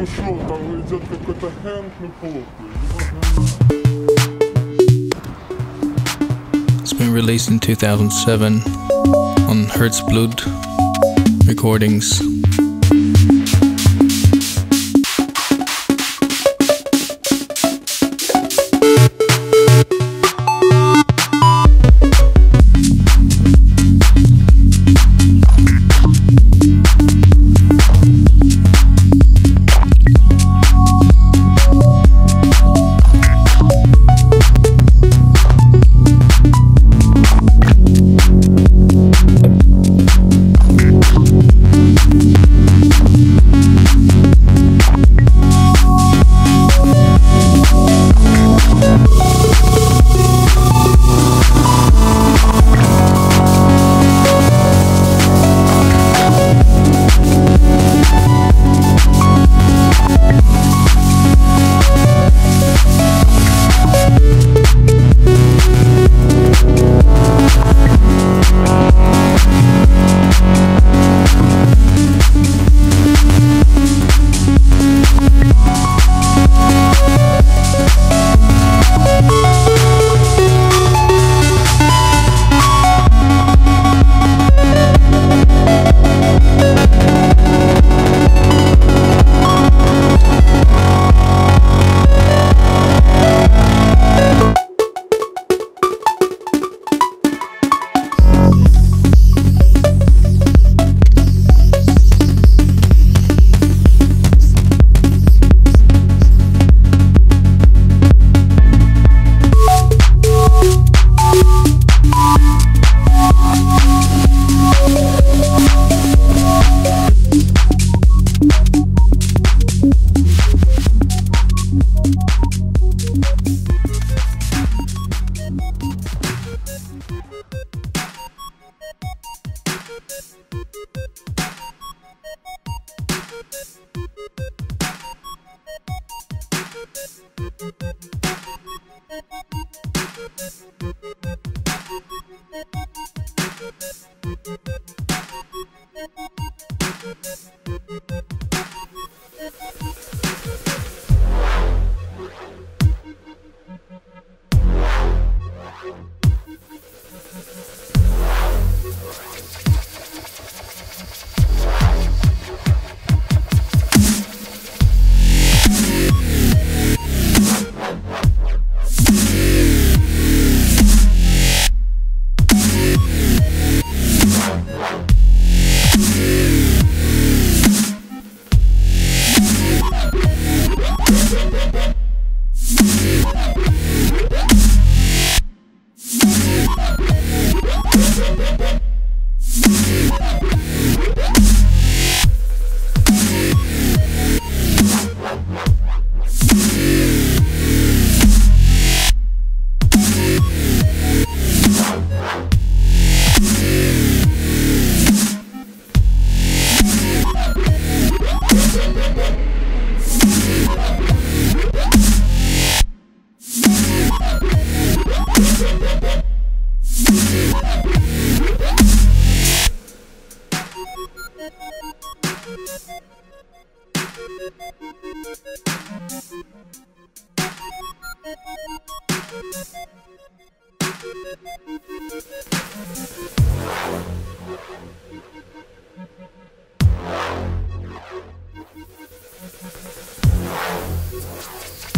Ну что, там идет какой-то хэнк, ну похуй. It's been released in 2007 on Herzblut Recordings.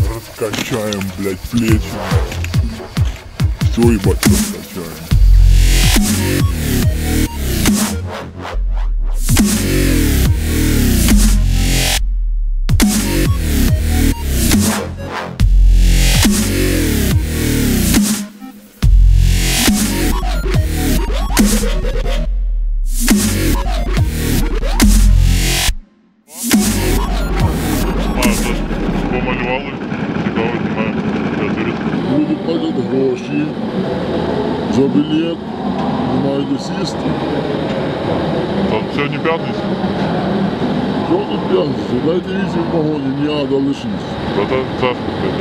Раскачаем, блядь, плечи. Все, ебать, раскачаем. платять гроші за білет, немає де сісти. Там сьогодні п'ятниця. Що тут п'ятниця? Дайте вісім вагонів, не треба лишитися. Та це завтра.